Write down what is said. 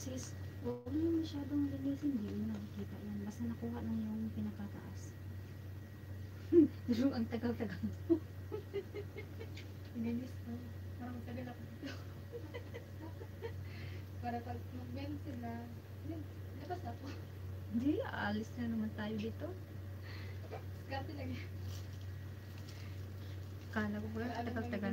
Huwag mo yung masyadong linisin, hindi mo nakikita yan. Basta nakuha lang yung pinakataas. Pero ang tagal-tagal mo. Ganis ko. Parang matagal ako dito. Para pag mag-bend sila, labas ako. Hindi, aalis na naman tayo dito. Skarte lang yan. Kala ko ba, tagal-tagal